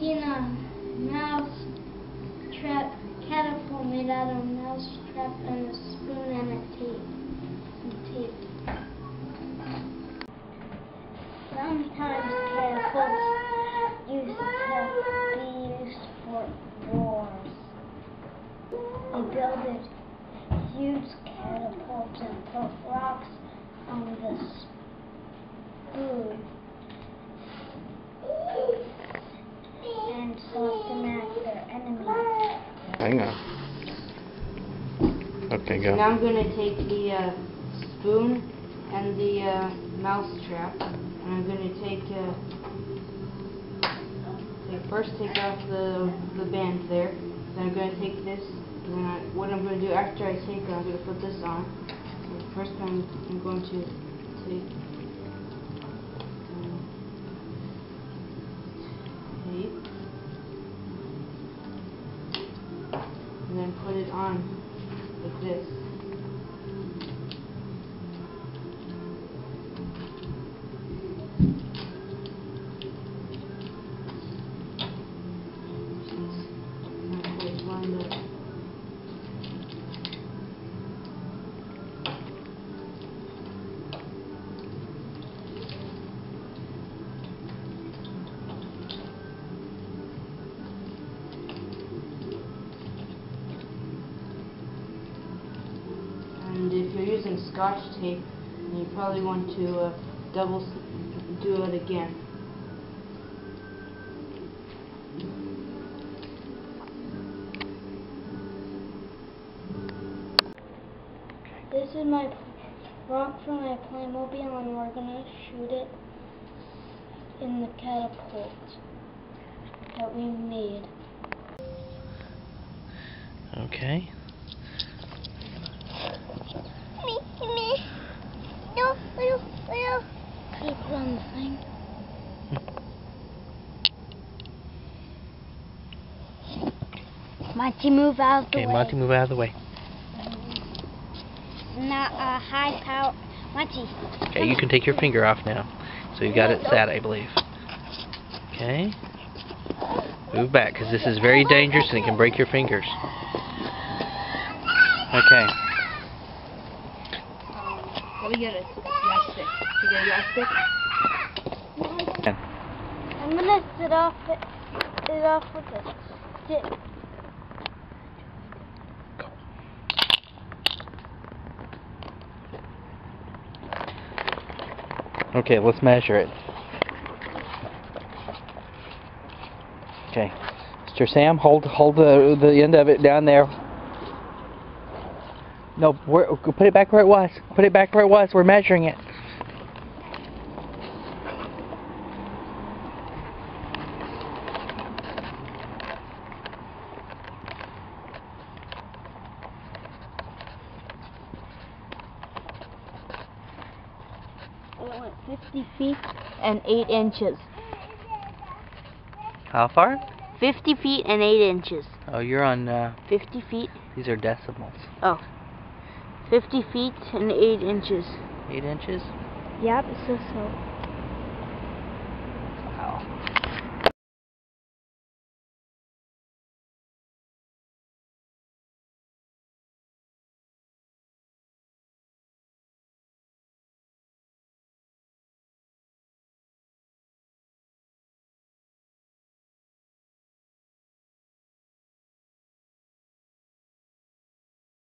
mouse trap catapult made out of mouse trap and a spoon and a tape. Some tape. Sometimes catapults used to be used for wars. They built huge catapults and put rocks on the Hang on. Okay, Now. I'm going to take the uh, spoon and the uh, mouse trap, and I'm going to take, uh, first take off the the band there. Then I'm going to take this. And then I, what I'm going to do after I take it, I'm going to put this on. First, I'm, I'm going to take then put it on like this. If you're using scotch tape, you probably want to uh, double do it again. This is my rock from my Playmobil and we're gonna shoot it in the catapult that we made. Okay. Me, me. No, no, no. Put it on the thing. Monty, move out of the Okay, way. Monty, move out of the way. Not a high power. Monty. Okay, you can take your finger off now. So you got it set, I believe. Okay. Move back, because this is very dangerous and it can break your fingers. Okay. Let me get a yardstick. You get a yardstick? And I'm gonna sit off it, it off with a stick. Okay, let's measure it. Okay. Mr. Sam, hold hold the the end of it down there. No, put it back where it was. Put it back where it was. We're measuring it. It went 50 feet and 8 inches. How far? 50 feet and 8 inches. Oh, you're on. Uh, 50 feet. these are decimals. Oh. 50 feet and 8 inches. Eight inches. Yep, so so.